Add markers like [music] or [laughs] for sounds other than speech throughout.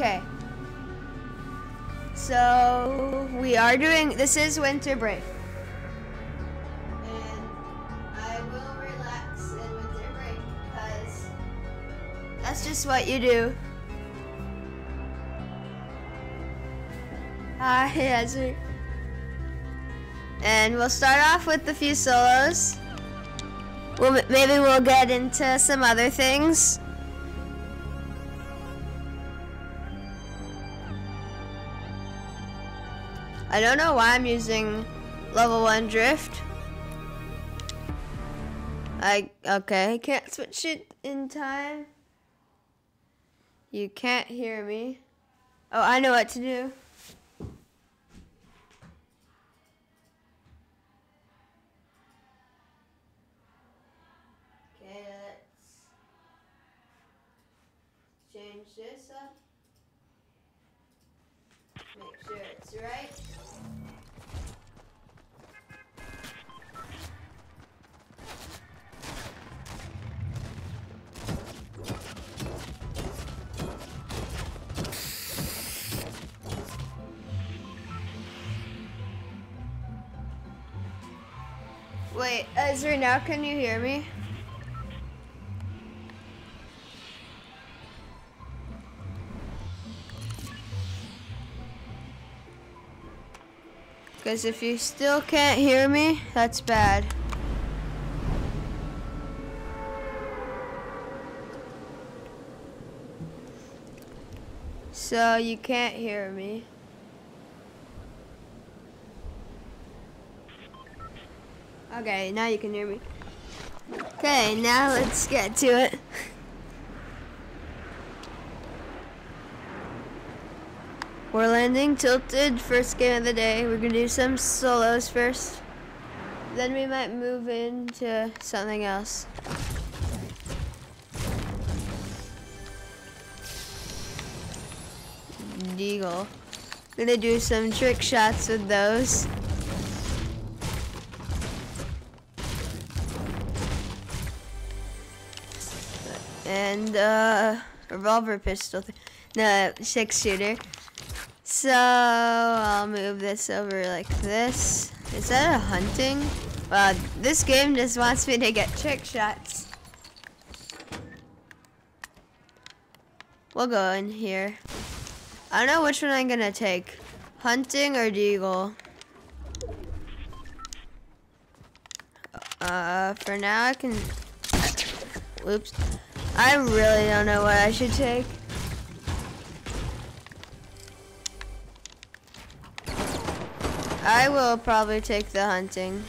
okay. So we are doing. This is winter break. And I will relax in winter break because that's just what you do. Hi, [laughs] Ezra. And we'll start off with a few solos. We'll, maybe we'll get into some other things. I don't know why I'm using level 1 drift. I, okay, can't switch it in time. You can't hear me. Oh, I know what to do. Wait, Ezra, now can you hear me? Because if you still can't hear me, that's bad. So you can't hear me. Okay, now you can hear me. Okay, now let's get to it. We're landing tilted, first game of the day. We're gonna do some solos first. Then we might move into something else. Deagle. Gonna do some trick shots with those. And uh revolver pistol. No, six shooter. So I'll move this over like this. Is that a hunting? Well, this game just wants me to get trick shots. We'll go in here. I don't know which one I'm gonna take. Hunting or deagle. Uh, for now I can, whoops. I really don't know what I should take. I will probably take the hunting.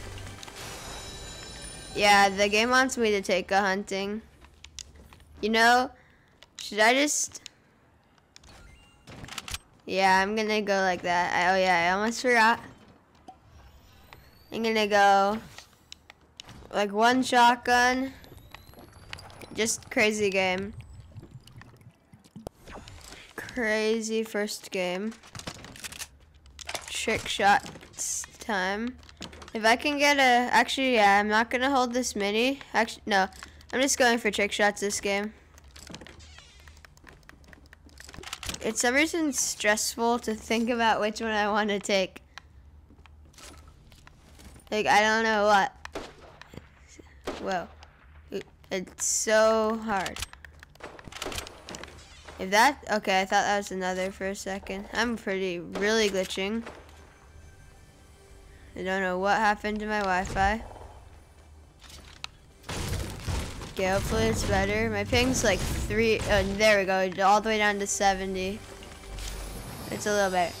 Yeah, the game wants me to take a hunting. You know, should I just... Yeah, I'm gonna go like that. I, oh yeah, I almost forgot. I'm gonna go like one shotgun. Just crazy game. Crazy first game. Trick shots time. If I can get a, actually, yeah, I'm not gonna hold this mini. Actually, no, I'm just going for trick shots this game. It's some reason stressful to think about which one I want to take. Like, I don't know what. Whoa. It's so hard. If that, okay, I thought that was another for a second. I'm pretty, really glitching. I don't know what happened to my Wi-Fi. Okay, hopefully it's better. My ping's like three, oh, there we go, all the way down to 70. It's a little better.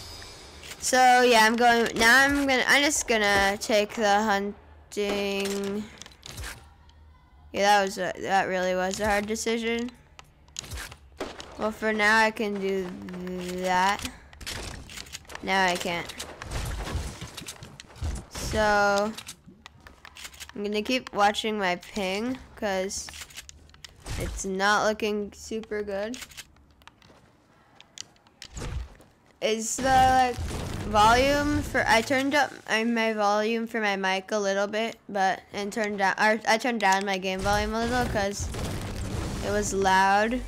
So yeah, I'm going, now I'm gonna, I'm just gonna take the hunting. Yeah, that was, a, that really was a hard decision. Well, for now I can do that. Now I can't. So, I'm gonna keep watching my ping because it's not looking super good. Is the like volume for I turned up my volume for my mic a little bit, but and turned down or I turned down my game volume a little because it was loud.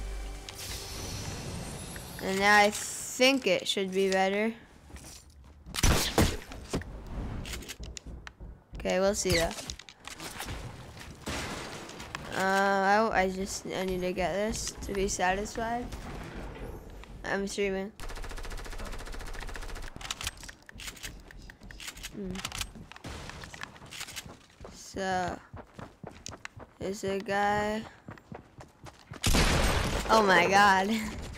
And now I think it should be better. Okay, we'll see though. Uh, I, I just I need to get this to be satisfied. I'm streaming. Hmm. So, there's a guy. Oh my god.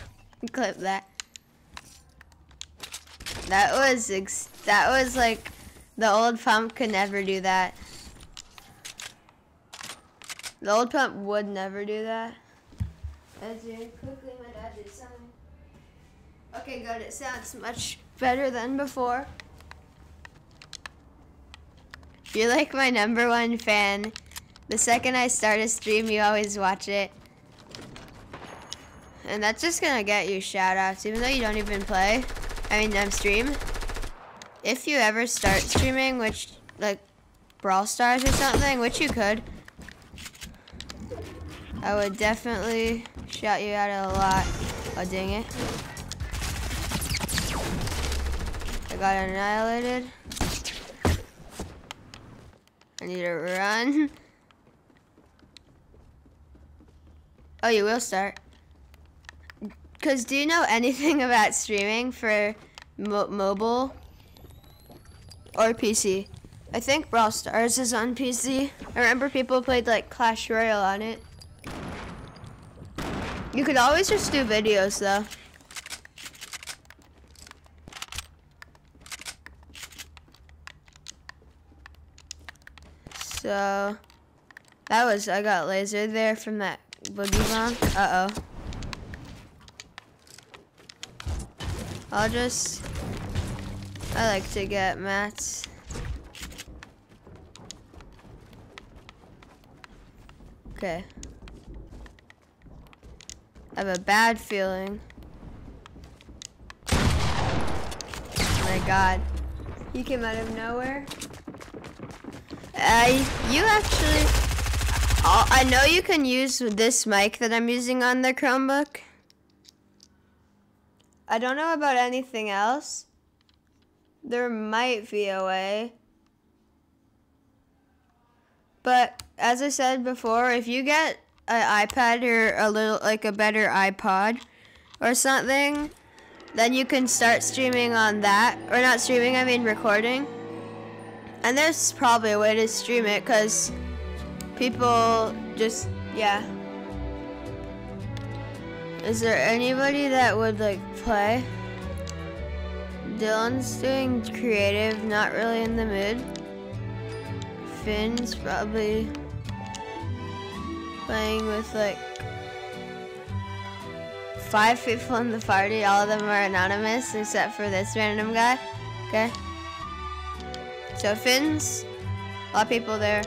[laughs] Clip that. That was that was like the old pump could never do that. The old pump would never do that. As quickly my dad did something. Okay, good. It sounds much better than before. You're like my number one fan. The second I start a stream, you always watch it. And that's just gonna get you shout outs, even though you don't even play. I mean, I'm stream. If you ever start streaming, which, like, Brawl Stars or something, which you could, I would definitely shout you out a lot. Oh, dang it. I got annihilated. I need to run. Oh, you will start. Because do you know anything [laughs] about streaming for mo mobile or PC? I think Brawl Stars is on PC. I remember people played like Clash Royale on it. You could always just do videos though. So, that was, I got laser there from that boogie bomb. Uh-oh. I'll just, I like to get mats. Okay. I have a bad feeling. Oh my god. He came out of nowhere. Uh, you actually, I know you can use this mic that I'm using on the Chromebook. I don't know about anything else. There might be a way. But as I said before, if you get an iPad or a little like a better iPod or something, then you can start streaming on that. Or not streaming, I mean recording. And there's probably a way to stream it because people just, yeah. Is there anybody that would like play? Dylan's doing creative, not really in the mood. Finn's probably playing with like five people in the party. All of them are anonymous except for this random guy. Okay. So Finn's, a lot of people there.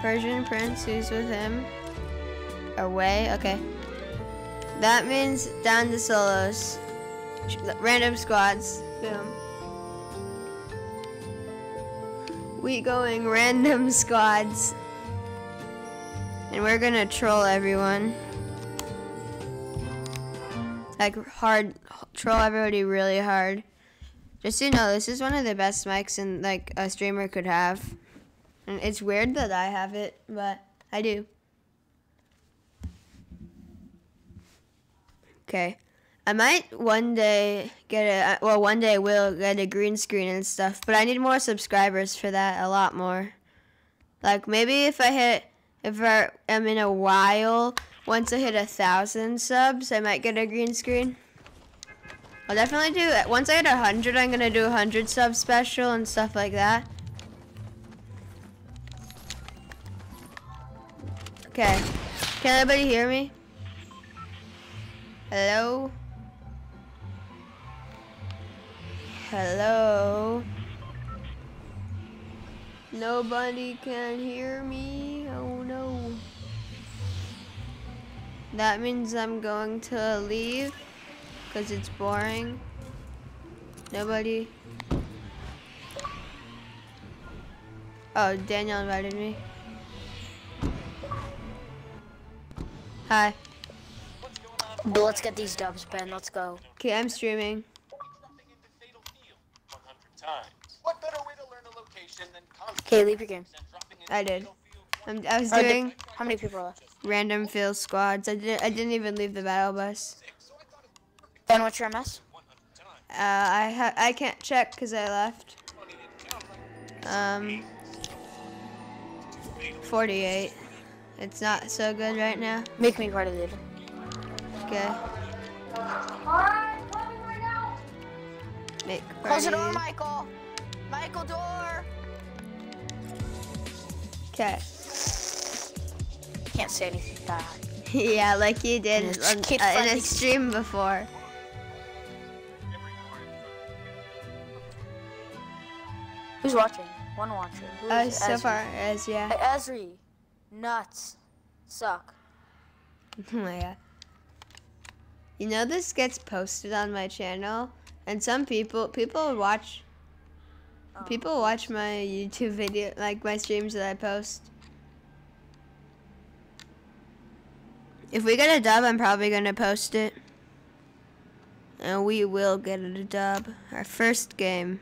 Persian Prince, who's with him. Away, okay. That means down to solos. Random squads. Boom. We going random [laughs] squads. And we're gonna troll everyone. Like hard, troll everybody really hard. Just so you know, this is one of the best mics and like a streamer could have. And it's weird that I have it, but I do. Okay. I might one day get a, well, one day we'll get a green screen and stuff, but I need more subscribers for that, a lot more. Like, maybe if I hit if I'm in a while, once I hit a thousand subs, I might get a green screen. I'll definitely do it. Once I hit a hundred, I'm gonna do a hundred sub special and stuff like that. Okay. Can anybody hear me? Hello? Hello? Nobody can hear me. Oh no. That means I'm going to leave because it's boring. Nobody. Oh, Daniel invited me. Hi. But let's get these dubs, Ben. Let's go. Okay, I'm streaming. Nothing into fatal field 100 times. What better way to learn a location than Okay, leave your game. and dropping into I did. I'm, I was doing How many people are left? random field squads. I didn't. I didn't even leave the battle bus. Ben, what's your MS? Uh, I ha- I can't check because I left. 20 didn't count like Um, 48. It's not so good right now. Make me part of it. Okay. Make Close the door. Michael. Michael, door. Okay. Can't say anything bad. [laughs] yeah, like you did It's on, kid uh, in a stream before. Who's watching? One watcher. Who Uh, so Ezri? far as yeah. Hey, Ezri. Nuts. Suck. [laughs] Oh my god. You know this gets posted on my channel, and some people people watch Oh. people watch my YouTube video like my streams that I post. If we get a dub, I'm probably gonna post it. And we will get a dub. Our first game.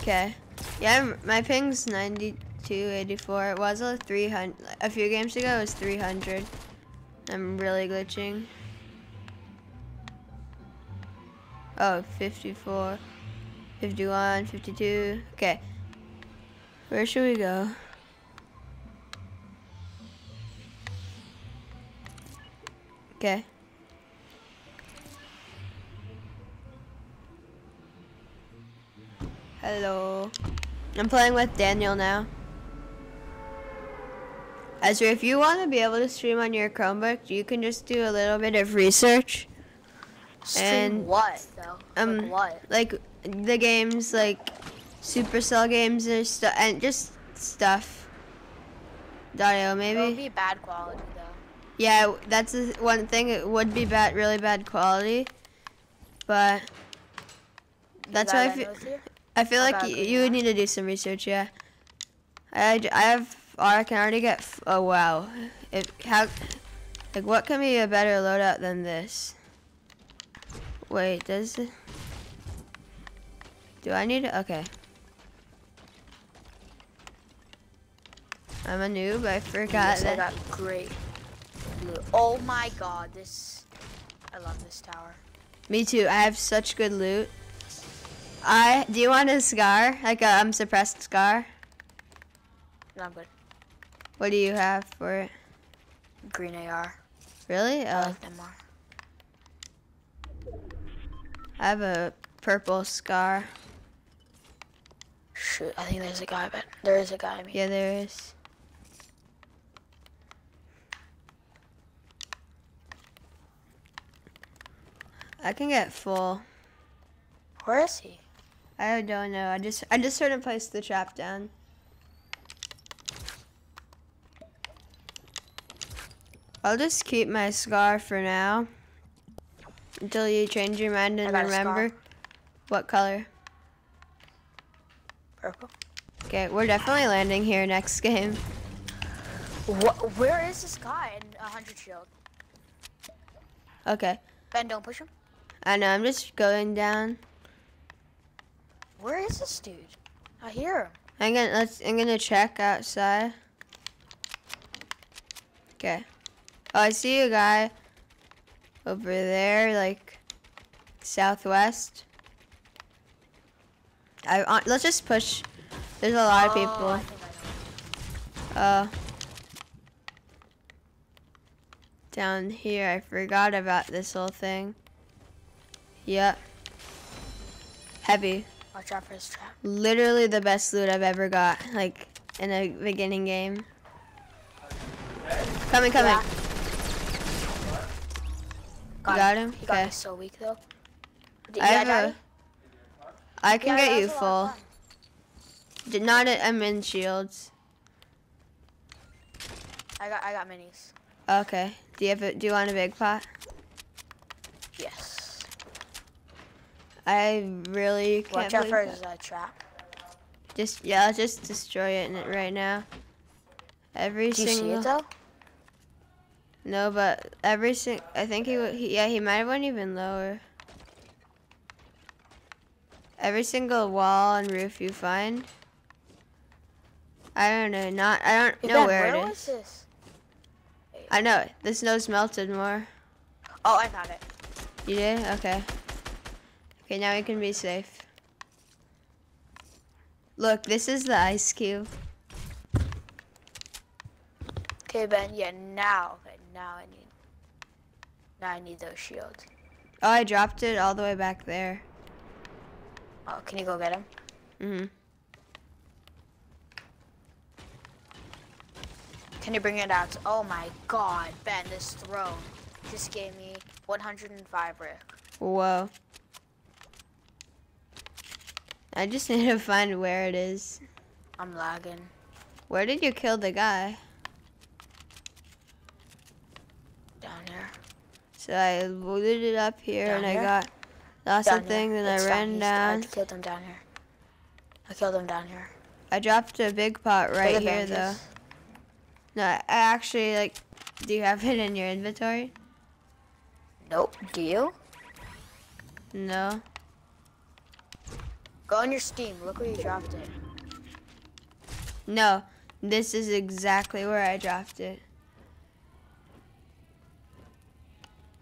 Okay. Yeah, my ping's 9284. It was a 300. A few games ago, it was 300. I'm really glitching. Oh, 54, 51, 52. Okay. Where should we go? Okay. Hello. I'm playing with Daniel now. Ezra, if you want to be able to stream on your Chromebook, you can just do a little bit of research. Stream And, what, though? um, like what? Like the games, like Supercell games or stuff, and just stuff. Dario, It would maybe. be bad quality, though. Yeah, that's the one thing. It would be bad, really bad quality, but that's why I feel. I know with you? I feel like about y- Green you would need to do some research. Yeah, I, I have. I can already get. f- Oh wow, it how like what can be a better loadout than this? Wait, does? Do I need it? Okay. I'm a noob. I forgot Yes, I that. got great loot. Oh my god, this... I love this tower. Me too. I have such good loot. I do you want a scar? Like a um suppressed scar? No, I'm good. What do you have for it? Green AR. Really? I Oh, like them more. I have a purple scar. Shoot, I think there's a guy, but there is a guy. I mean. Yeah, there is. I can get full. Where is he? I don't know. I just I just sort of placed the trap down. I'll just keep my scar for now. Until you change your mind and got a scar. remember. What color? Purple. Okay, we're definitely landing here next game. What? Where is this guy in a hundred shield? Okay. Ben, don't push him. I know, I'm just going down. Where is this dude? I hear him. I'm gonna let's I'm gonna check outside. Okay. Oh, I see a guy over there, like southwest. I uh, let's just push. There's a lot of Oh, I people. I. Uh, down here, I forgot about this whole thing. Yep. Heavy. Watch out for his trap. Literally the best loot I've ever got, like in a beginning game. Coming, coming. Yeah. You got him? He got Okay. so weak though. Did, I have a. I can Yeah, get you was a lot full. Did not I'm in shields. I got I got minis. Okay. Do you have a, Do you want a big pot? Yes. I really can't Watch out for his uh, trap. Just yeah, I'll just destroy it in it right now. Every Do you see single. it though? No, but every sing. I think he, he. Yeah, he might have went even lower. Every single wall and roof you find. I don't know. Not. I don't know Ben, where, where it was this? I know. The snow's melted more. Oh, I found it. You did? Okay. Okay, now we can be safe. Look, this is the ice cube. Okay, Ben. Yeah, now. Okay, now I need. Now I need those shields. Oh, I dropped it all the way back there. Oh, can you go get them? hmm Can you bring it out? Oh my God, Ben! This throne just gave me 105 brick. Whoa. I just [laughs] need to find where it is. I'm lagging. Where did you kill the guy? Down here. So I looted it up here Down and I got lots Down of things here. and It's I ran He's- down. I killed them down here. I killed them down here. I dropped a big pot right here though. No, I actually like. Do you have [laughs] it in your inventory? Nope. Do you? No. Go on your Steam. Look where you dropped it. No. This is exactly where I dropped it.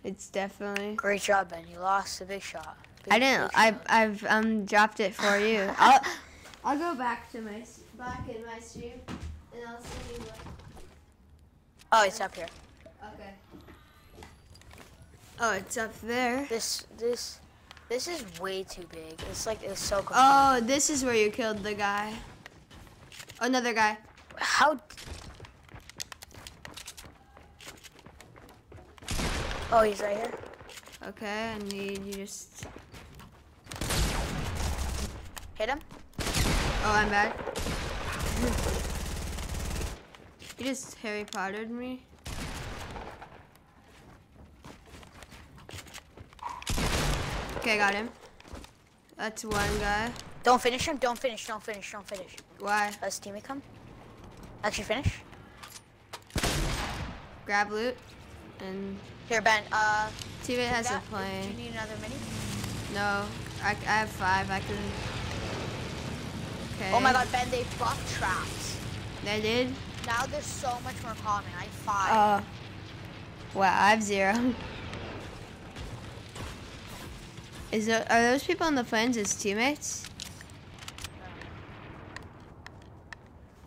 It's definitely. Great job, Ben. You lost a big shot. Big, I didn't. I. I've um dropped it for you. [laughs] I'll I'll go back to my back in my stream and I'll send you what. Oh, it's up here. Okay. Oh, it's up there. This this this is way too big. It's like it's so. confusing. Oh, this is where you killed the guy. Another guy. How? Oh, he's right here. Okay, I need you just. Hit him. Oh, I'm bad. you just Harry Pottered me. Okay, got him. That's one guy. Don't finish him. Don't finish. Don't finish. Don't finish. Why? Let his teammate come. Actually, finish. Grab loot. And Here, Ben. Uh, teammate has a that- Do plane. you need another mini? No, I, I have five. I can. Okay. Oh my God, Ben! They buffed traps. They did. Now there's so much more common. I have five. Uh. Wow, I have zero. [laughs] Is there, are those people on the planes his teammates?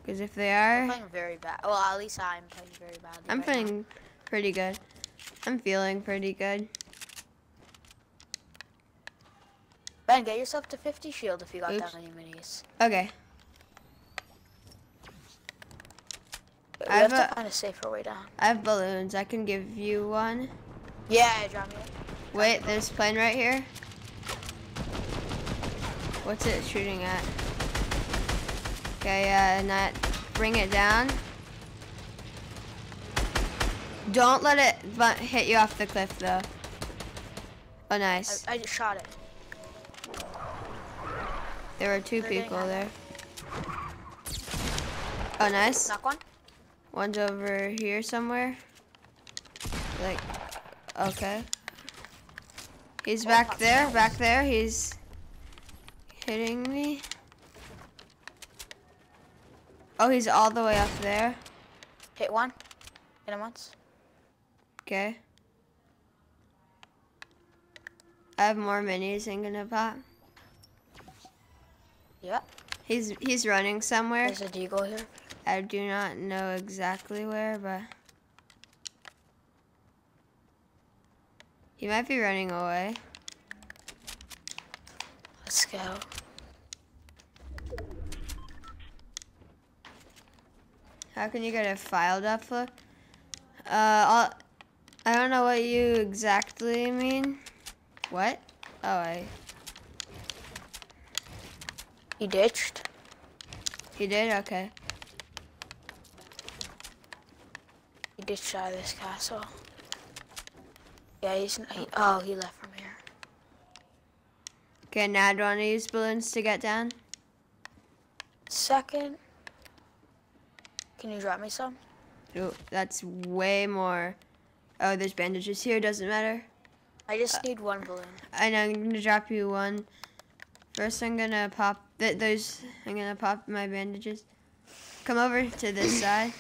Because if they are... I'm playing very bad. Well, at least I'm playing very badly. I'm right now. feeling pretty good. I'm feeling pretty good. Ben, get yourself to 50 shield if you got Oops. that many minis. Okay. We I have have to a- find a safer way down. I have balloons. I can give you one. Yeah, drop me. Wait, there's a plane right here. What's it shooting at? Okay, uh, not bring it down. Don't let it hit you off the cliff though. Oh, nice. I, I just shot it. There were 2 They're people there. Oh, nice. Knock one. One's over here somewhere. Like, okay. He's back there, back there. He's hitting me. Oh, he's all the way up there. Hit one. Hit him once. Okay. I have more minis in gonna pop. Yep. He's he's running somewhere. There's a deagle here. I do not know exactly where, but he might be running away. Let's go. How can you get a file up for? Uh, I'll, I don't know what you exactly mean. What? Oh, I. He ditched. He did? Okay. He ditched out of this castle. Yeah, he's. not. He, oh, he left from here. Okay, now do you want to use balloons to get down? Second. Can you drop me some? Ooh, that's way more. Oh, there's bandages here. Doesn't matter. I just need one balloon. And I'm gonna drop you one. First, I'm gonna pop th- those. I'm gonna pop my bandages. Come over to this side.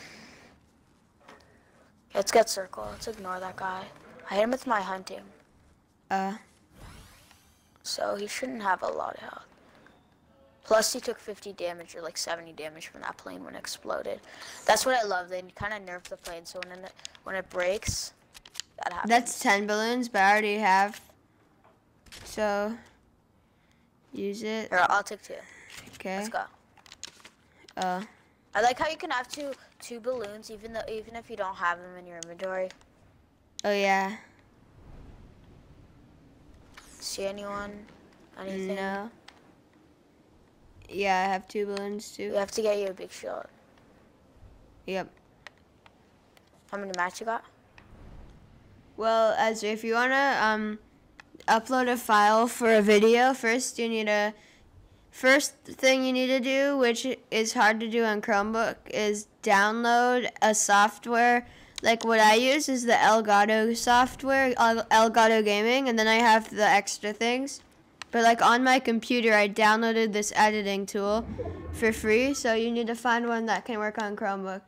Let's get circle. Let's ignore that guy. I hit him with my hunting, Uh, so he shouldn't have a lot of health. Plus, he took 50 damage or like 70 damage from that plane when it exploded. That's what I love. They kind of nerfed the plane, so when it when it breaks, that happens. that's ten balloons, but I already have. So, use it. Here, I'll take two. Okay. Let's go. Uh, I like how you can have two two balloons even though even if you don't have them in your inventory. oh yeah. See anyone? Anything? No. Yeah, I have two balloons too. We have to get you a big shot. Yep. How many mats you got? Well, as if you wanna um upload a file for a video, first you need a first thing you need to do, which is hard to do on Chromebook, is download a software. Like what I use is the Elgato software, El- Elgato Gaming, and then I have the extra things. But like on my computer, I downloaded this editing tool for free, so you need to find one that can work on Chromebook.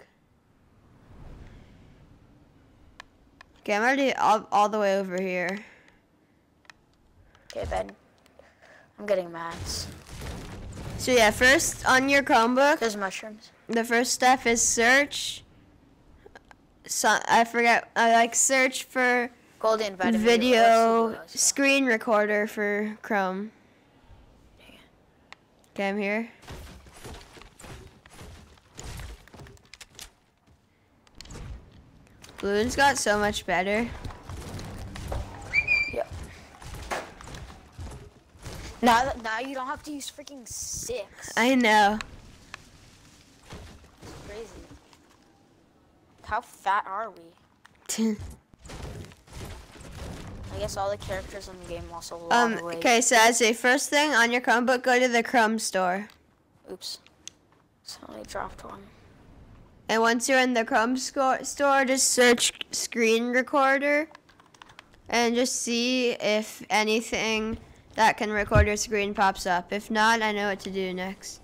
Okay, I'm already all, all the way over here. Okay, Ben. I'm getting mats. So yeah, first on your Chromebook, There's mushrooms. the first step is search. So I forget. I like search for Golden vitamin. video screen recorder for Chrome. Okay, I'm here. Balloons got so much better. Yep. Now now you don't have to use freaking six. I know. It's crazy. How fat are we? I guess all the characters in the game also um. weight. Okay, so as a first thing on your Chromebook, go to the Chrome store. Oops. Somebody dropped one. And once you're in the Chrome store, just search screen recorder and just see if anything that can record your screen pops up. If not, I know what to do next.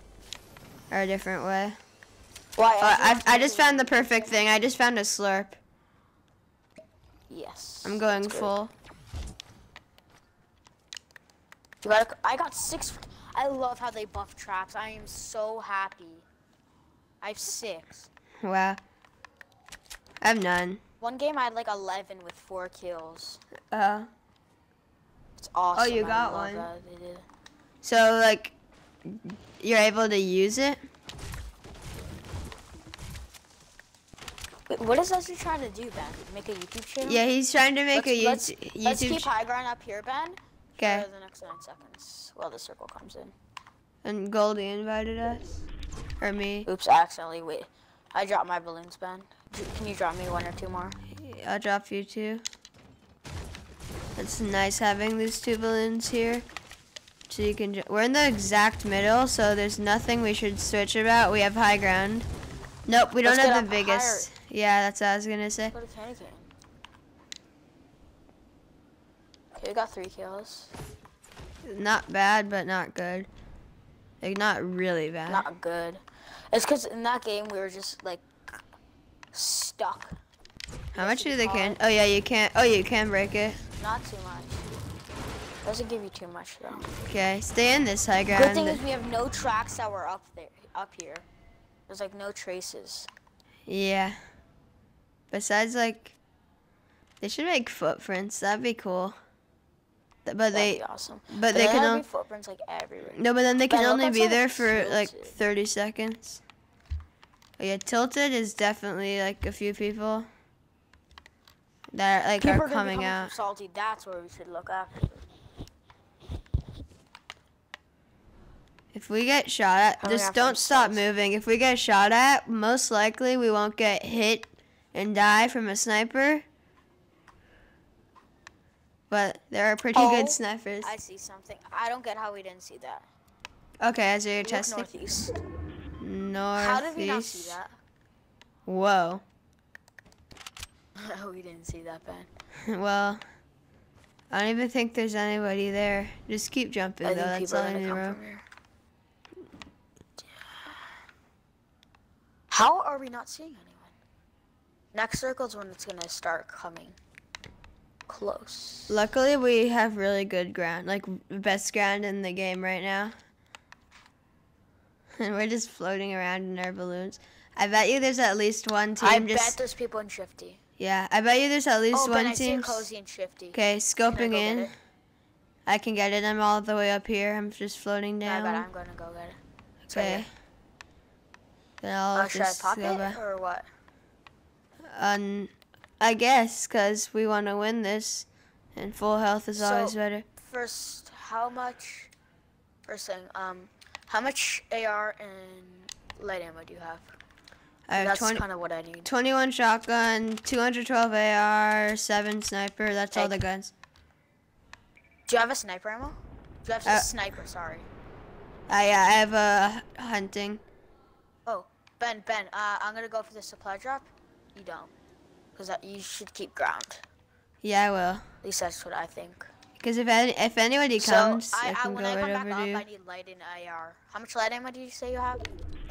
Or a different way. Why? Oh, I, I just found the perfect thing. I just found a slurp. Yes. I'm going full. You gotta, I got six. I love how they buff traps. I am so happy. I have six. Wow. I have none. One game I had like 11 with four kills. Uh, It's awesome. Oh, you got one. so, like, you're able to use it? Wait, what is Leslie trying to do, Ben? Make a YouTube channel? Yeah, he's trying to make a let's, YouTube, let's, let's keep high ground up here, Ben. Okay. For the next nine seconds. While the circle comes in. And Goldie invited us. Or me. Oops, I accidentally wait. I dropped my balloons, Ben. Can you drop me one or two more? I'll drop you two. It's nice having these two balloons here. So you can, we're in the exact middle, so there's nothing we should switch about. We have high ground. Nope, we don't Let's have the biggest. Yeah, that's what I was gonna say. Go to candy cane. Okay, we got three kills. Not bad, but not good. Like, not really bad. Not good. It's because in that game we were just like stuck. How much do they can? Oh yeah, you can't. Oh, you can break it. Not too much. Doesn't give you too much though. Okay, stay in this high ground. Good thing is we have no tracks that were up there, up here. There's like no traces. Yeah. Besides, like, they should make footprints. That'd be cool. But That'd they, be awesome. but they can only. footprints like everywhere. No, but then they can only be there for like 30 seconds. Oh, yeah, tilted is definitely like a few people that like People are are gonna be coming coming out. salty. That's where we should look after. If we get shot at, just don't stop moving. If we get shot at, most likely we won't get hit and die from a sniper. But there are pretty Oh, good snipers. I see something. I don't get how we didn't see that. Okay, as you're testing northeast. northeast. How did we not see that? Whoa. [laughs] we didn't see that, Ben. [laughs] well, I don't even think there's anybody there. Just keep jumping I though. That's all I need to know. How are we not seeing anyone? Next circle is when it's gonna start coming close. Luckily, we have really good ground, like best ground in the game right now. [laughs] And we're just floating around in our balloons. I bet you there's at least one team I just. bet there's people in Shifty. yeah, I bet you there's at least Oh, one I see a team. cozy and Shifty. Okay, scoping in. it? I can get it. I'm all the way up here. I'm just floating I down. bet I'm gonna go get it. It's okay. here. Then I'll Uh, should I just pop it back. or what? Um, I guess because we want to win this, and full health is always better. First, how much? First thing, um, how much AR and light ammo do you have? I have That's 20, kind of what I need. 21 shotgun, 212 AR, 7 sniper. That's all the guns. Do you have a sniper ammo? Do you have Uh, a sniper? Sorry. I, I have a hunting. Oh, Ben, Ben, uh, I'm gonna go for the supply drop. You don't, because you should keep ground. Yeah, I will. At least that's what I think. Because if any, if anybody comes, so I, I I, can when go I come right back over up, to you. I need light and AR. How much light ammo do you say you have?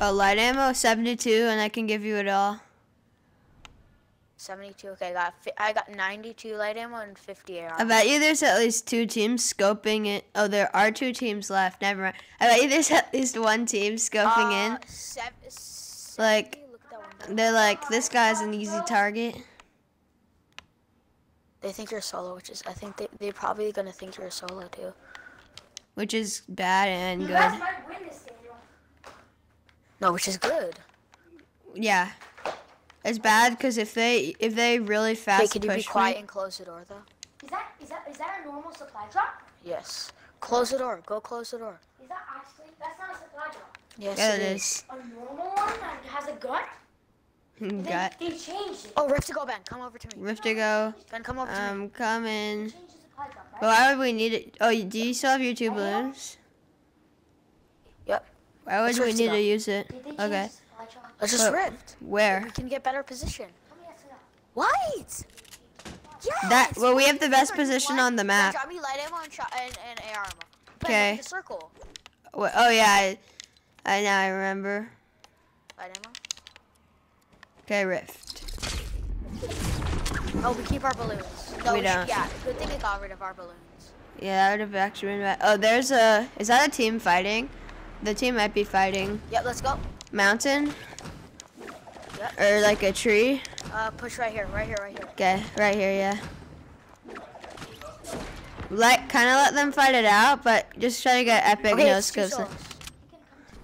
Oh, light ammo, 72, and I can give you it all. 72. Okay, I got I got 92 light ammo and 50 AR. I bet you there's at least two teams scoping it. Oh, there are two teams left. Never mind. I bet you there's at least one team scoping in. Uh, sev- s- Like, They're like, this guy's an easy target. They think you're solo, which is I think they they're probably gonna think you're a solo too. Which is bad and You good. might win this, Daniel. No, which is good. Yeah. It's bad because if they if they really fast Hey, could you be quiet me, and close the door though? Is that is that is that a normal supply drop? Yes. Close the door. Go close the door. Is that actually that's not a supply drop? Yes, yeah, it it is. is. A normal one that has a gun? Hmm, they, Got they changed it. Oh, Rift to go, Ben. Come over to me. Rift to go. Ben, come over to um, me. I'm coming. The supply drop, right? But why would we need it? Oh, do you still have your two oh, balloons? Yep. Why would Let's we need it to use it? Did they Okay. the supply drop? Let's just But- Rift. Where? We can get better position. Tell me yes. What? Yes. That- well, we have the best position What? on the Ben, map. Drop me light ammo and, shot and, and AR ammo. Okay. look circle. Wha- Oh yeah, I, I now I remember. Light ammo. Okay, Rift. Oh, we keep our balloons. No, We should- don't. yeah, good thing it got rid of our balloons. Yeah, that would have actually been bad. Oh, there's a. Is that a team fighting? The team might be fighting Yep, let's go. mountain Yep. or like a tree. Uh, push right here, right here, right here. Okay, right here, yeah. Let kind of let them fight it out, but just try to get epic Okay, no two scopes. souls.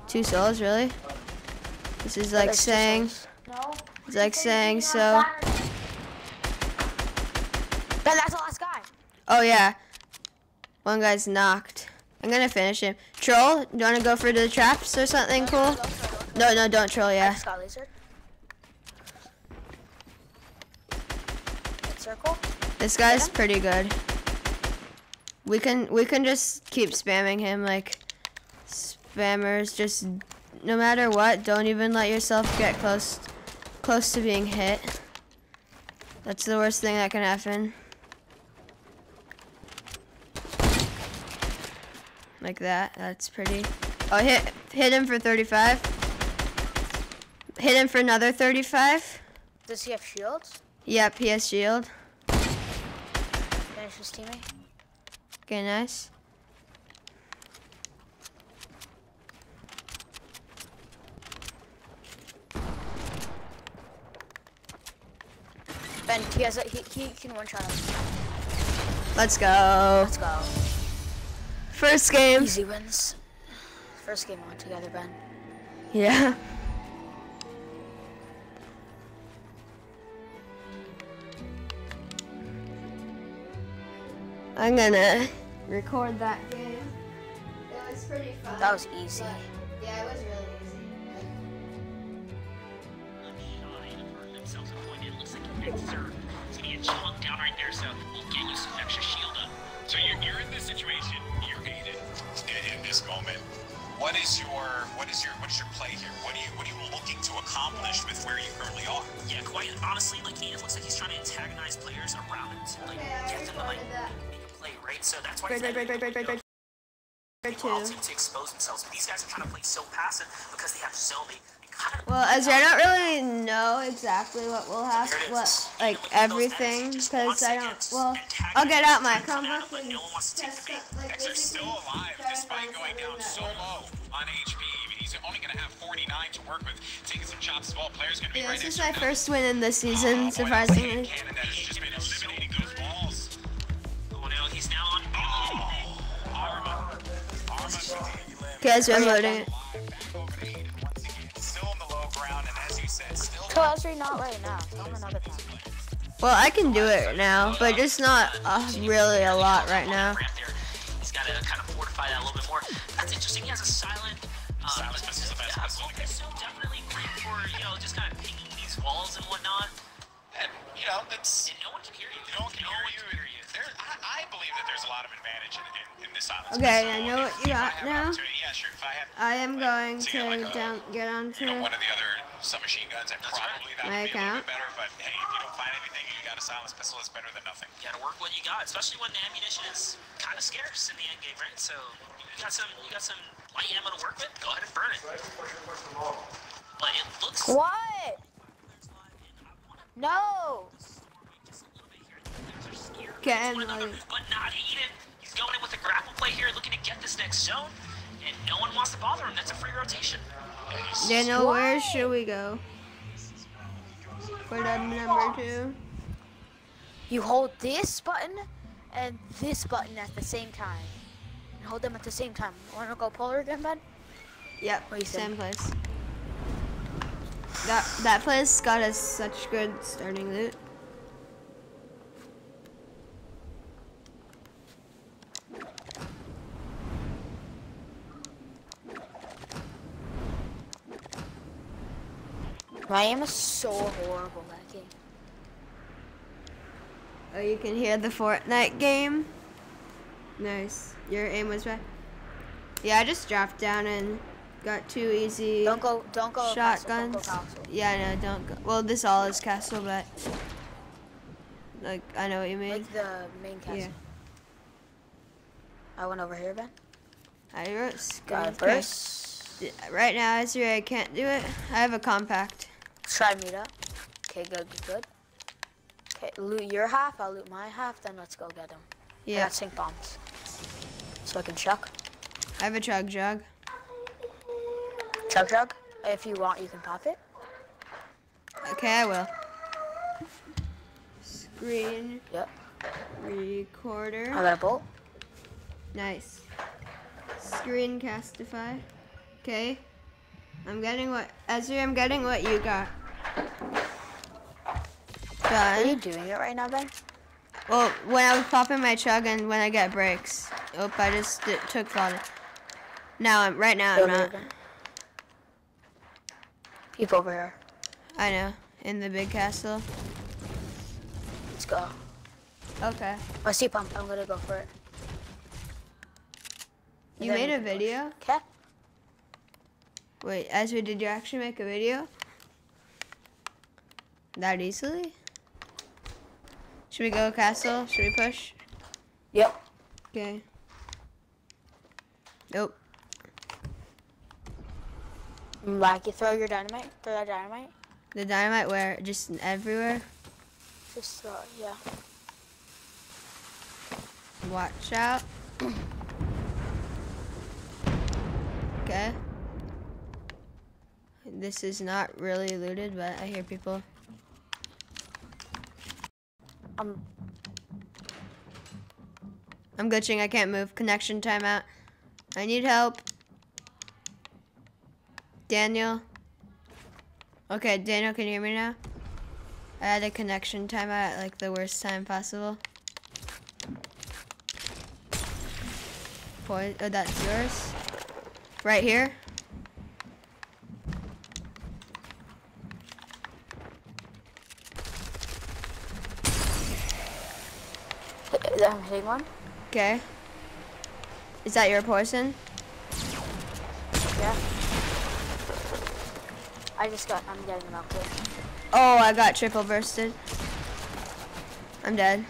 Two souls, really? This is like saying. It's like saying changed it on so. Ben, that's the last guy. Oh yeah, one guy's knocked. I'm gonna finish him. Troll, do you wanna go for the traps or something cool? No, no, don't troll. Yeah. just got lasered. Hit circle. This guy's pretty good. We can we can just keep spamming him like spammers. Just no matter what, don't even let yourself get close close to being hit. That's the worst thing that can happen. Like that. That's pretty. Oh, hit hit him for 35. Hit him for another 35. Does he have shields? Yep, he has shield. Finish his teammate. Okay, nice. Ben, he has a, he, he can one shot us. Let's go. Let's go. First game. Easy wins. First game won together, Ben. Yeah. I'm gonna record that game. It was pretty fun. That was easy. yeah, it was really It looks like you picked third. It's gonna get chunked down right there, so we'll get you some extra shield up. So you're, you're in this situation. You're hated. In, in this moment. What is your what is your what is your play here? What are you what are you looking to accomplish with where you currently are? Yeah, quite honestly, like he it looks like he's trying to antagonize players around him to like get them to like make a play, right? So that's why Right, he's right, right, right, right, right, right. Right, well to, to expose themselves. These guys are trying to play so passive because they have so many. they kind of- Well, as I don't really know exactly what will happen, what like everything, because I don't. Well, I'll get out my compass But and no one wants to take test the bait. out, like still alive try to despite going down so low on HP. I he's only going to have 49 to work with. Taking some chops as well. Players going to be Yeah, right this is next my to him now. first win in this Oh, boy, season, that's a surprisingly. You said, still Tell Ezri not right now. Tell him another time. Well, I can do it now, but just not uh, really a lot right now. He's got to kind of fortify that a little bit more. That's interesting. He has a silent. Um, Silent pistol's the best yeah, pistol in the focus, so definitely great for you know just kind of pinging these walls and whatnot. And, you know, that's. And no one can hear you. No one can hear you. There, I, I believe that there's a lot of advantage in, in, in this silence. Okay, So I know what you if I got now. Yeah, sure. If I had, I am going So to like a- down, get onto. you know, one of the other submachine guns, and That's right. probably that My would be a little bit better. But hey, if you don't find anything, you got a silence pistol. It's better than nothing. You gotta work what you got, especially when the ammunition is kind of scarce in the end game, right? So you got some, you got some light ammo to work with. Go ahead and burn it. But it looks. What? No. Just a little bit here. Players are scared. Okay, I'm another, loading. but not Aiden. He's going in with a grapple play here, looking to get this next zone, and no one wants to bother him. That's a free rotation. Daniel, where should we go? For the number two. You hold this button and this button at the same time. And hold them at the same time. Wanna go polar again, bud? Yep, What you same think? place. That that place got us such good starting loot. My aim is so horrible that game. Oh, you can hear the Fortnite game. Nice. Your aim was right. Yeah, I just dropped down and got two easy Don't go, don't go. castle, don't go shotguns. Yeah, no. Don't go. Well, this all is castle, but like I know what you mean. Like the main castle. Yeah. I went over here, Ben. I wrote a burst. Right now, Ezra, I can't do it. I have a compact. Try meet up. Okay, good, good, good. Okay, loot your half, I'll loot my half, then let's go get them. I Yeah, got sink bombs. So I can chuck. I have a chug jug. Chug chug. If you want, you can pop it. Okay, I will. Screen Yep. recorder. I got a bolt. Nice. Screencastify. Okay. I'm getting what Ezra, I'm getting what you got. Are you doing it right now, Ben? Well, when I was popping my chug and when I get breaks. Oh, I just took fodder. Now I'm right now I'm not. Keep over here. I know. In the big castle. Let's go. Okay. I see pump. I'm gonna go for it. You made a video? Okay. Wait, Ezra, did you actually make a video? That easily? Should we go castle? Should we push? Yep. Okay. Nope. Like you throw your dynamite. Throw that dynamite. The dynamite where? Just everywhere? Just throw it. Yeah. Watch out. [clears throat] Okay. This is not really looted, but I hear people. Um. I'm glitching, I can't move. Connection timeout. I need help. Daniel. Okay, Daniel, can you hear me now? I had a connection timeout at like the worst time possible. Point. oh, that's yours. Right here. I'm hitting one. Okay. Is that your poison? Yeah. I just got. I'm getting out. Oh, I got triple bursted. I'm dead.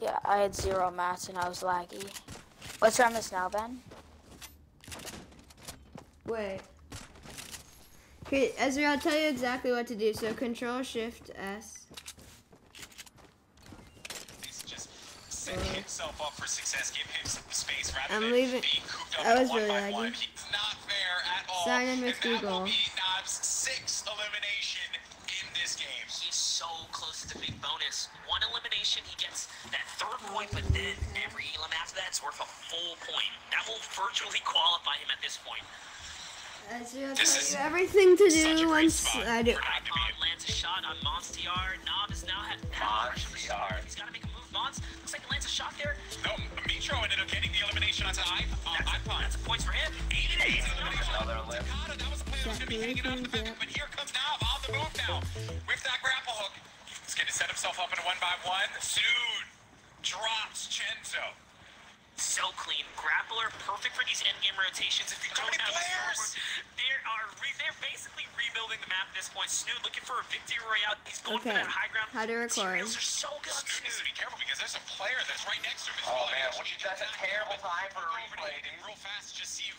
Yeah, I had zero mats and I was laggy. What's wrong this now, Ben? Wait. Okay, Ezra, I'll tell you exactly what to do. So Control Shift S. He's just setting himself up for success, give him some space rather I'm than leaving- being cooped up that in a was really one by one. He's not fair at all. Sign in with and that will Google. be Knob's sixth elimination in this game. He's so close to the big bonus. One elimination, he gets that third point, but then every elim after that is worth a full point. That will virtually qualify him at this point. Ezra, I'll This tell is you everything to Such a do great once spot I do. for Knob to be IPod in. lands a shot on Monstiar. Knob is now had had of the Monstiar. He's got to make a move. Mons looks like he lands a shot there. No, Mitro ended up getting the elimination onto I, uh, That's, iPod. that's points for him. Eight and eight. Another lift. That was a play that was going to be hanging out in the back, but here comes Knob on the move now. With that grapple hook. He's going to set himself up in a one by one. Soon drops Chenzo. So clean. Grappler, perfect for these endgame rotations. If you How don't many have players? forward, they are re- they're basically rebuilding the map at this point. Snood looking for a victory royale. He's going for Okay, that high ground. how to record. Materials are so good. Snood needs to be careful because there's a player that's right next to him as Oh, man, He what- actually that's a terrible time for a We'll go over to replay, it dude. Real fast, just see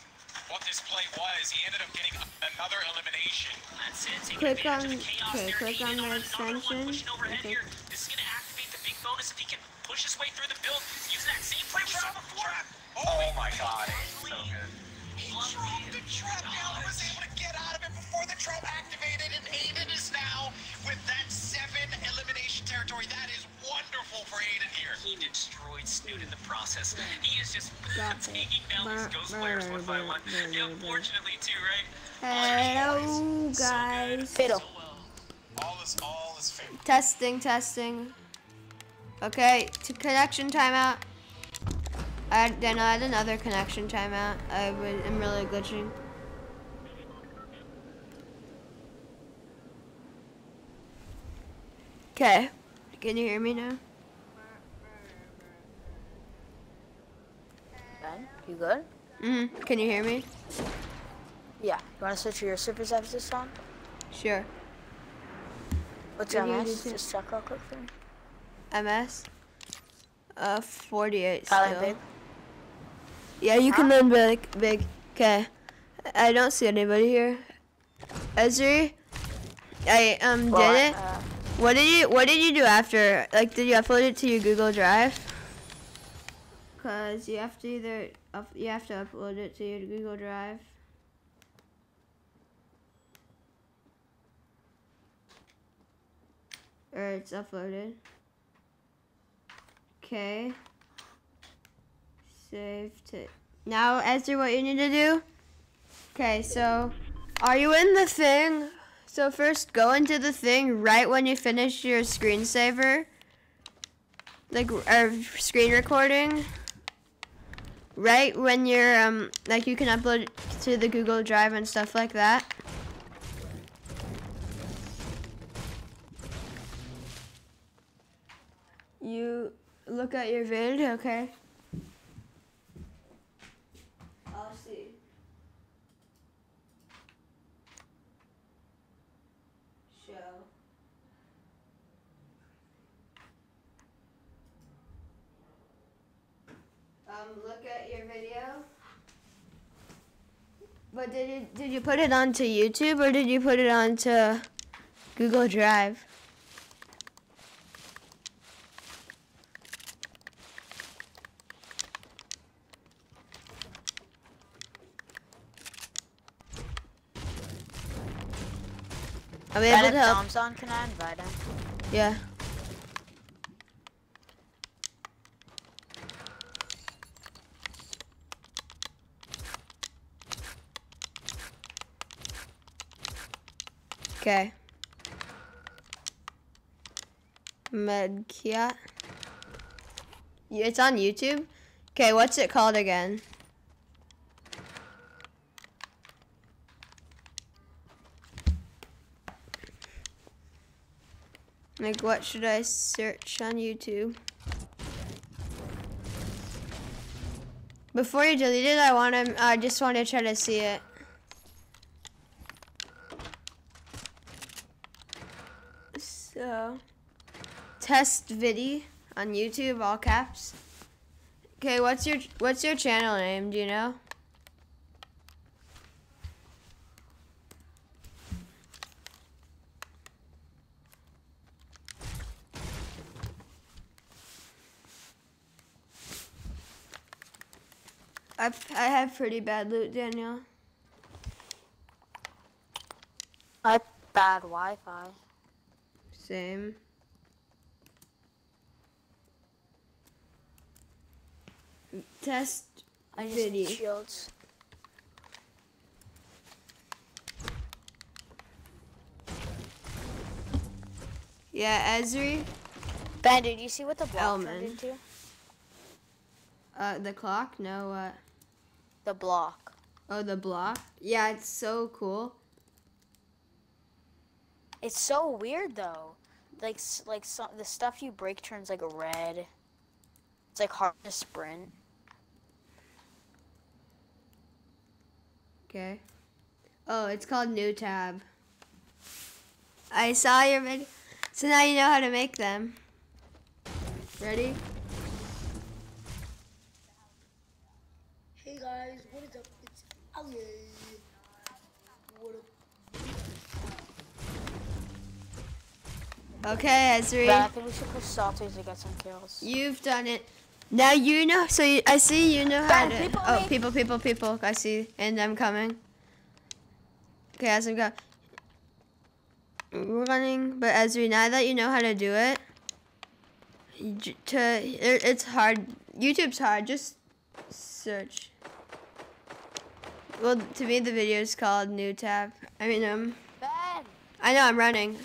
what this play was. He ended up getting another elimination. That's it. Taking Click on- the chaos okay, click on the extension. Okay. Bonus if he can push his way through the build using that same play we saw before. Oh, oh my god, it's so good. He dropped the trap now and was able to get out of it before the trap activated. And Aiden is now with that seven elimination territory. That is wonderful for Aiden here. He destroyed Snoot in the process. He is just [laughs] Got it. taking down these Brr, ghost brr, players one by brr, one. brr, Yeah, brr, brr. unfortunately too, right? Hello, oh, So guys. Fatal. All is all is fair. Testing, testing. Okay, to connection timeout. I then I had another connection timeout. I am really glitching. Okay, can you hear me now? Ben, you good? Mm-hmm. Can you hear me? Yeah. You want to switch to your super this on? Sure. What's your yeah. Just check real quick for me. MS. Uh, 48 I like still. big. Yeah, you can learn big. Big. Okay. I don't see anybody here. Ezri, I um Well, did it. Uh, What did you What did you do after? Like, did you upload it to your Google Drive? Cause you have to either up, you have to upload it to your Google Drive. Or it's uploaded. Okay. Save to. Now, Ezra, what you need to do? Okay, so are you in the thing? So first, go into the thing right when you finish your screensaver, like or screen recording. Right when you're um like you can upload to the Google Drive and stuff like that. You look at your vid, okay? I'll see. Show. Um, look at your video. But did you did you put it onto YouTube or did you put it onto Google Drive? I'm Ben, able to help. Tom's on, can I invite him? Yeah. Okay. Medkiat. Yeah, It's on YouTube. Okay, what's it called again? Like, what should I search on YouTube? Before you delete it, I want to. I just want to try to see it. So, test vidi on YouTube, all caps. Okay, what's your what's your channel name? Do you know? I have pretty bad loot, Daniel. I have bad Wi-Fi. Same. Test I just Vidi. need shields. Yeah, Ezri. Ben, did you see what the block turned into? Uh, the clock? No, what? The block. Oh, the block? Yeah, it's so cool. It's so weird though. Like like some the stuff you break turns like red. It's like hard to sprint. Okay. Oh, it's called New Tab. I saw your video. So now you know how to make them. Ready? Hey guys, what is up? It's Ali. What Okay, Ben, I think we should push salters to get some kills. You've done it. Now you know. So you, I see you know how Ben, to. people oh, me. people, people, people. I see, and I'm coming. Okay, as I'm go. Running, but Ezri, now that you know how to do it, to it, it's hard. YouTube's hard. Just search. Well, to me, the video is called New Tab. I mean, um, Ben, I know I'm running.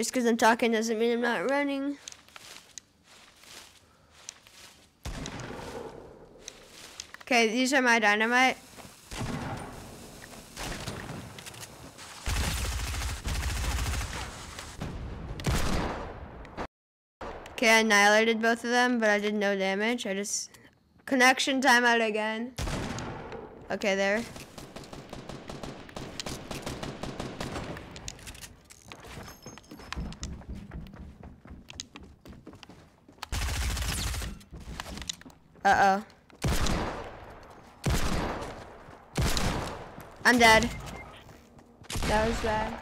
Just because I'm talking doesn't mean I'm not running. Okay, these are my dynamite. Okay, I annihilated both of them, but I did no damage. I just... Connection timeout again. Okay, there. Uh-oh. I'm dead. That was bad.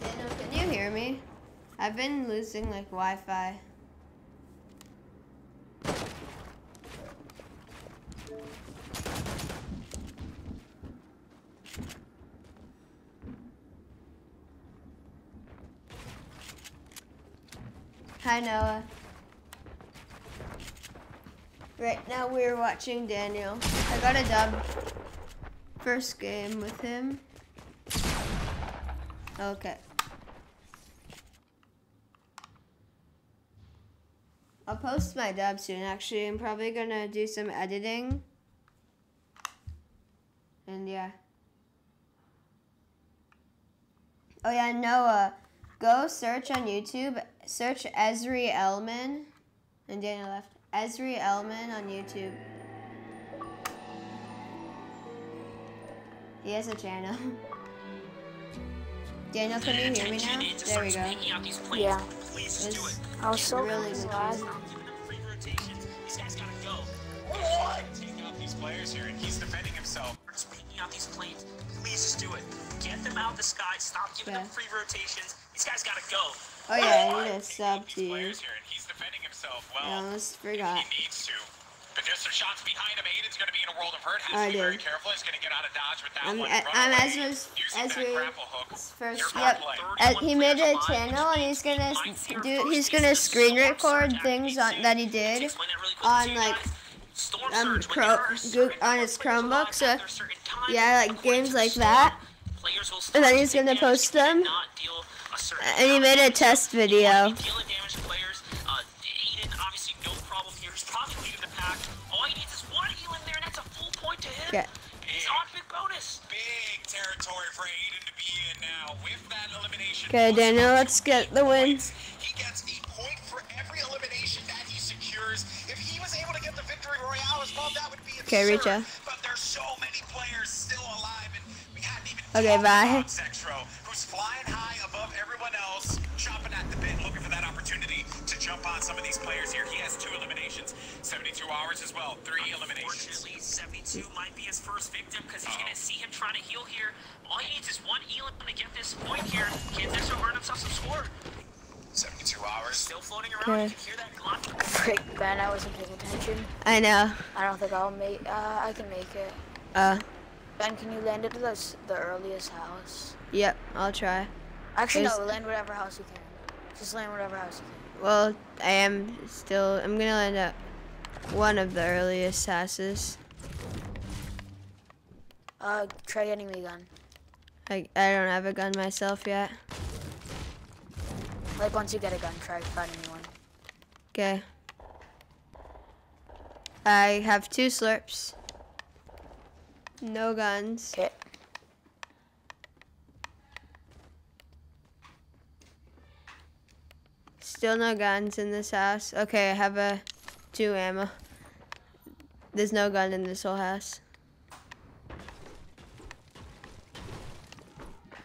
Can you hear me? I've been losing like Wi-Fi. Hi Noah. Right now we're watching Daniel. I got a dub. First game with him. Okay. I'll post my dub soon actually. I'm probably gonna do some editing. And yeah. Oh yeah, Noah. Go search on YouTube. Search Esri Elman. And Daniel left. Esri Elman on YouTube. He has a channel. [laughs] Daniel, can you hear me now? There we go. Taking out these planes. Yeah. Please just do it. It's I was so really good. glad. channel. Giving them free rotations. These guys gotta go. Taking out these players here, and he's defending himself. Just taking out these planes. Please just do it. Get them out of the sky. Stop giving them free rotations. These guys gotta go. Oh yeah, I need a sub to you. players here, and he's defending himself I well. almost forgot. He needs to. But just some shots behind him. Aiden's going to be in a world of hurt. Has I to be very did. careful. He's going to get out of dodge with that I'm, one. I- I'm Ezra's, using that Ezra grapple hook. first. Yep. play. Uh, he made a channel and he's gonna do. He's gonna screen record things on that he did on like um Chrome, on his Chromebook. So yeah, like games like that. And then he's gonna post them. And he made a test video. Dealing damage players. Uh, Aiden, obviously, no problem here. He's probably leading the pack. All he needs is one heal there, and that's a full point to him. Yeah. He's on big bonus. Big territory for Aiden to be in now. With that elimination elimination. Okay, Daniel, let's get the win. He gets a point for every elimination that he secures. If he was able to get the victory royale as well, that would be absurd. Okay, reach out. But there's so many players still alive, and we hadn't even Okay, talked bye. about Sextro, who's flying high above everyone else, chomping at the bit, looking for that opportunity to jump on some of these players here. He has two eliminations, 72 hours as well, three eliminations. Unfortunately, 72 might be his first victim because he's going to see him trying to heal here. All he needs is one elim to get this point here. Can Dexter earn himself some score? 72 hours. Still floating around. You Okay. can hear that Glock. Frick, Ben, I wasn't paying attention. I know. I don't think I'll make. Uh, I can make it. Uh, Ben, can you land into the the earliest house? yep, I'll try. Actually, There's- no. Land whatever house you can. Just land whatever house you can. Well, I am still. I'm gonna land up one of the earliest houses. Uh, try getting me gun. I I don't have a gun myself yet. Like once you get a gun, try finding me one. Okay. I have two slurps. No guns. Okay. Still no guns in this house. Okay, I have a two ammo. There's no gun in this whole house.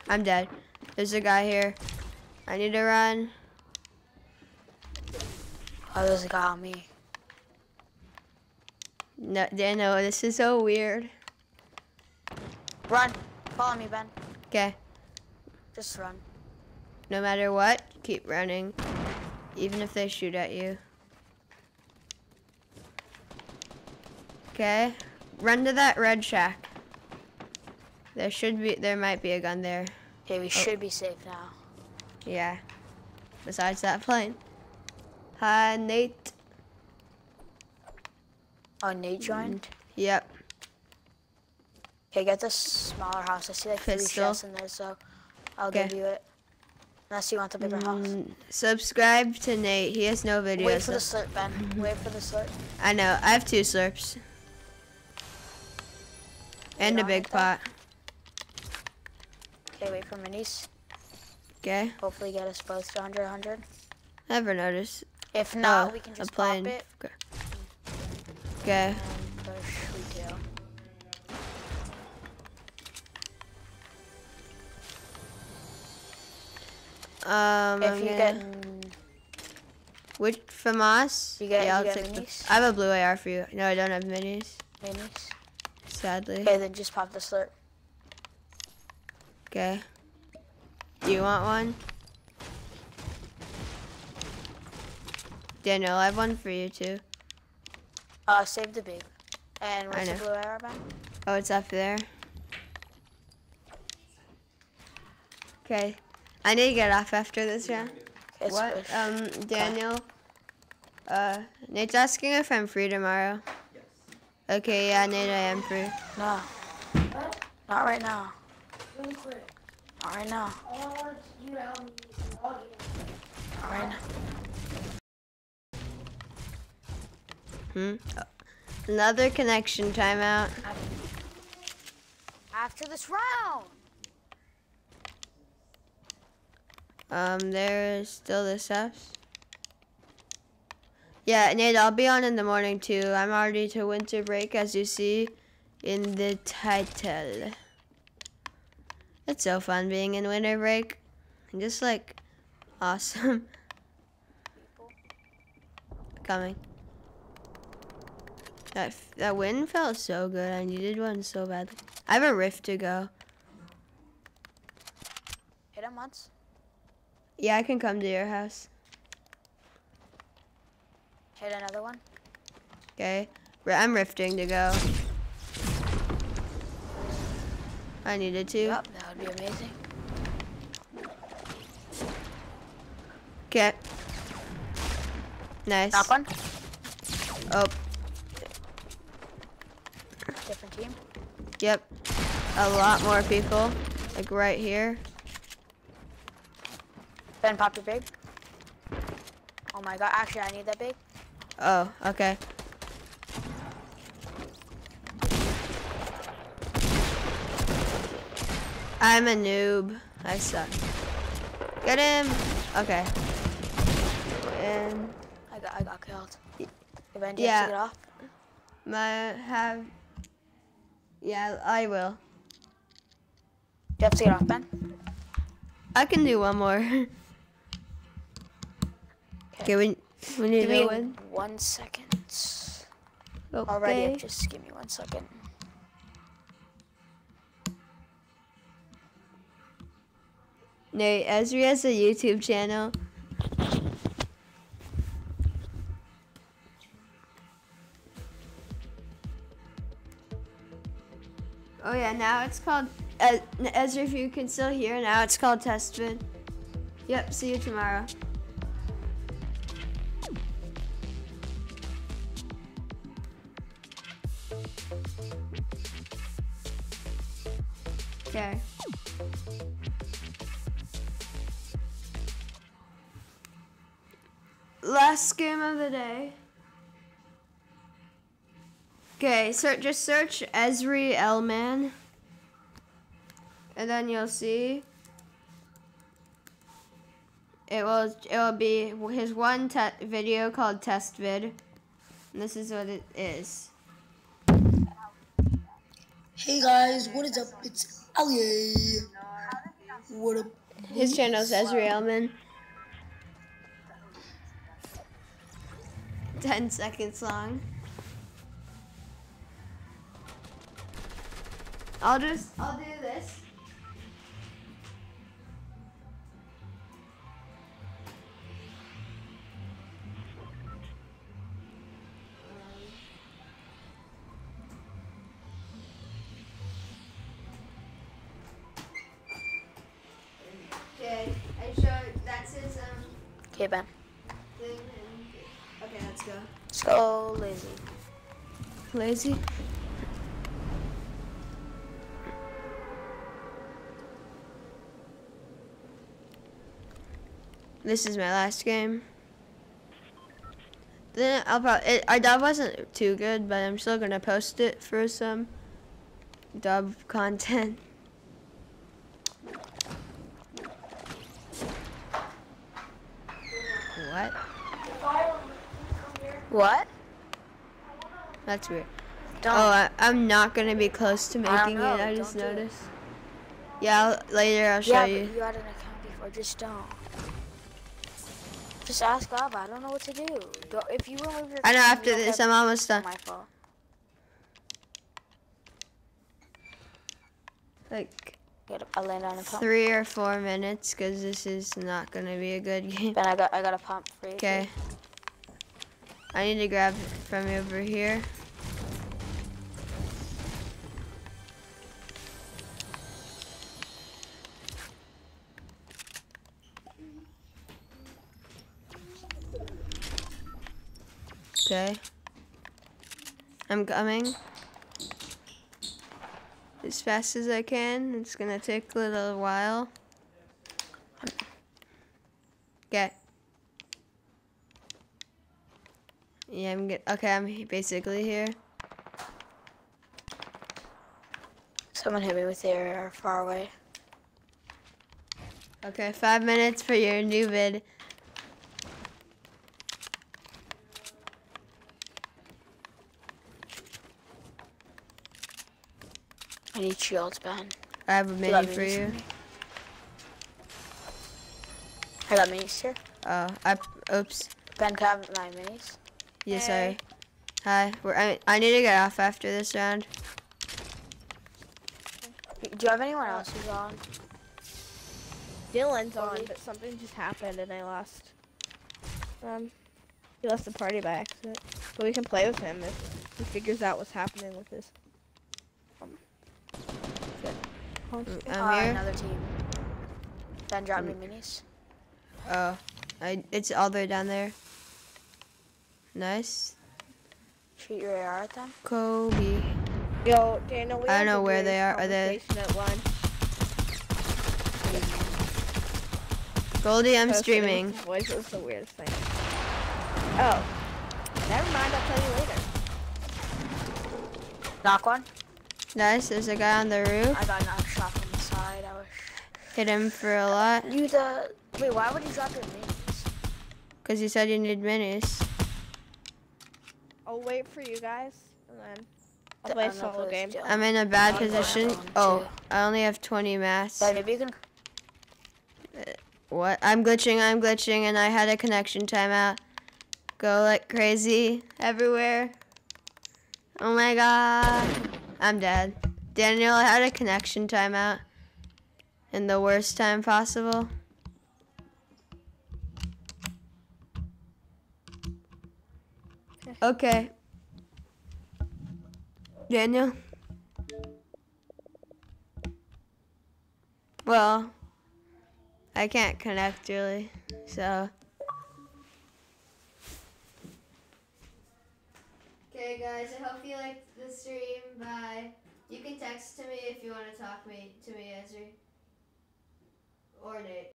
I'm dead. There's a guy here. I need to run. Oh, there's a guy on me. No, Dano, this is so weird. Run. Follow me, Ben. Okay, Just run. no matter what, keep running. Even if they shoot at you. Okay, run to that red shack. There should be, there might be a gun there. Okay, we oh. should be safe now. Yeah. Besides that plane. Hi, Nate. Oh, Nate joined. Yep. Okay, get this smaller house. I see like three Pistol. chests in there, so I'll Okay. give you it. Unless you want the bigger house. Mm, subscribe to Nate. He has no videos. Wait for the slurp, Ben. Wait for the slurp. I know. I have two slurps. And a big pot. Okay, wait for minis. Okay. Hopefully get us both to 100, 100. Never noticed. If not, Oh, we can just pop it Okay. Um, If you get which FAMAS? You get- yeah, you I'll get take the. minis? I have a blue AR for you. No, I don't have minis. minis, Sadly. okay, then just pop the slurp. Okay. Do you want one? Daniel, I have one for you too. Uh, save the big. And where's the blue arrow, Ben? Oh, it's up there. Okay. I need to get off after this round. Okay, what? switch. Um, Daniel. Uh, Nate's asking if I'm free tomorrow. Yes. Okay, yeah, Nate, I am free. no. Not right now. Really quick. Not right now. All you help me is log in. Not right now. Hmm. Oh. Another connection timeout. After this round. Um, there is still the house. Yeah, Nate, I'll be on in the morning too. I'm already to winter break, as you see in the title. It's so fun being in winter break. And just like awesome. [laughs] Coming. That that wind felt so good. I needed one so badly. I have a rift to go. Hit him once. Yeah, I can come to your house. Hit another one. Okay. I'm rifting to go. I needed to. Yep, that would be amazing. Okay. Nice. Knock one. Oh, Different team. yep. A lot more people. Like right here. Ben, pop your big. Oh my god, actually I need that big. Oh, okay. I'm a noob. I suck. Get him. Okay. And I got I got killed. I Yeah. to get off. my have. Yeah, I will. You have to get off, Ben. I can do one more. [laughs] okay, we we need Give to me one second. Okay. Already, just give me one second. Nate, Esri has a YouTube channel. Oh yeah, now it's called uh, Ezra. If you can still hear, now it's called Testvid. Yep. See you tomorrow. Okay. Last game of the day. Okay, so just search Esri Elman. And then you'll see it will it will be his one video called test vid. And this is what it is. Hey guys, what is up? It's Ali. What up? His channel is Esri Elman. 10 seconds long. I'll just, I'll do this. Okay, Ben. okay, let's go. Let's go lazy. Lazy. This is my last game. Then I'll probably, it, our dub wasn't too good, but I'm still gonna post it for some dub content. What? What? That's weird. Don't. Oh, I, I'm not gonna be close to making know, it. I don't just do it. noticed. Yeah, I'll, later I'll show yeah, you. but you had an account before. Just don't. Just ask Abba. I don't know what to do. Go, if you remove your I know. After this, I'm almost done. my fault. Like Get, I land on a pump. three or four minutes, cause this is not gonna be a good [laughs] game. Ben, I got I got a pump for you. Okay. I need to grab it from over here. Okay. I'm coming. As fast as I can. It's gonna take a little while. Okay. Yeah, I'm good. Okay, I'm basically here. Someone hit me with their far away. Okay, five minutes for your new vid. Need shields, Ben. I have a You mini got for you. me? I got minis here. Oh, I. Oops. Ben, can I have my minis? Yeah, sorry. Hi. We're, I, I need to get off after this round. Do you have anyone else who's on? Dylan's on, Chloe? but something just happened and I lost. Um, he lost the party by accident. But we can play with him if he figures out what's happening with his. Um, I'm Uh, here. Another team. Ben, drop me minis. Oh, I. It's all the way down there. Nice. Shoot your AR at them. Kobe. Yo, Daniel, we I don't know the where they are. Are they- conversation At lunch. Goldie, I'm Posted streaming. [laughs] Voice was the weirdest thing. Oh, never mind. I'll tell you later. Knock one. Nice. There's a guy on the roof. I got knocked shot from the side. I was. Hit him for a lot. You the Wait, why would you drop your minis? Cause you said you need minis. I'll wait for you guys, and then I'll I play a don't know if solo it's game. Joe. I'm in a bad position. Oh. I only have 20 mats. Yeah, maybe you can. What? I'm glitching, I'm glitching, and I had a connection timeout. Go like crazy everywhere. Oh my god. I'm dead. Daniel had a connection timeout. In the worst time possible. Okay. Daniel? Well, I can't connect really, so. Okay, guys, I hope you liked the stream. Bye. You can text to me if you want to talk me to me, Ezri. Or Nate.